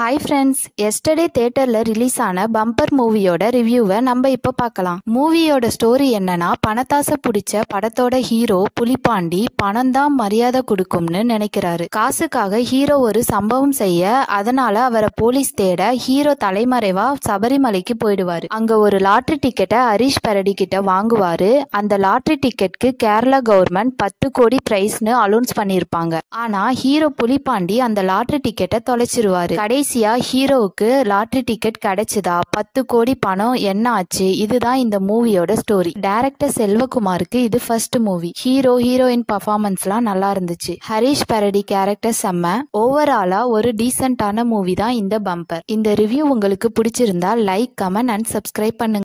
Hi friends yesterday தேட்டரில் release ஆன bumper மூவியோட ரிவ்யூவை நம்ம இப்போ பார்க்கலாம். மூவியோட ஸ்டோரி என்னன்னா பணத்தாசை பிடிச்ச படத்தோட ஹீரோ புலிப்பாண்டி பணம் தான் மரியாதை கொடுக்கும்னு நினைக்கிறாரு. காசுக்காக ஹீரோ ஒரு சம்பவம் செய்ய அதனால அவரை போலீஸ் தேட ஹீரோ தலைமறைவா சபரிமலைக்கு போயிடுவாரு. அங்க ஒரு லாட்ரி டிக்கெட்டை ஹரிஷ் பரடி கிட்ட வாங்குவாரு. அந்த லாட்ரி டிக்கெட்க்கு கேரளா கவர்மெண்ட் பத்து கோடி பிரைஸ்னு அலௌன்ஸ் பண்ணியிருப்பாங்க ஆனா ஹீரோ புலிப்பாண்டி அந்த லாட்ரி டிக்கெட்டை தொலைச்சிருவாரு. கடைசி கடைசியா ஹீரோவுக்கு லாட்ரி டிக்கெட் கிடைச்சதா? பத்து கோடி பணம் என்ன ஆச்சு? இதுதான் இந்த மூவியோட ஸ்டோரி டைரக்டர் செல்வகுமாருக்கு இது ஃபர்ஸ்ட் மூவி ஹீரோ ஹீரோயின் பர்ஃபார்மன்ஸ்லாம் நல்லா இருந்துச்சு. ஹரிஷ் பரடி கேரக்டர் செம்ம. ஓவராலா ஒரு டீசென்டான மூவி தான் இந்த பம்பர் இந்த ரிவ்யூ உங்களுக்கு பிடிச்சிருந்தா லைக் கமெண்ட் அண்ட் சப்ஸ்கிரைப் பண்ணுங்க.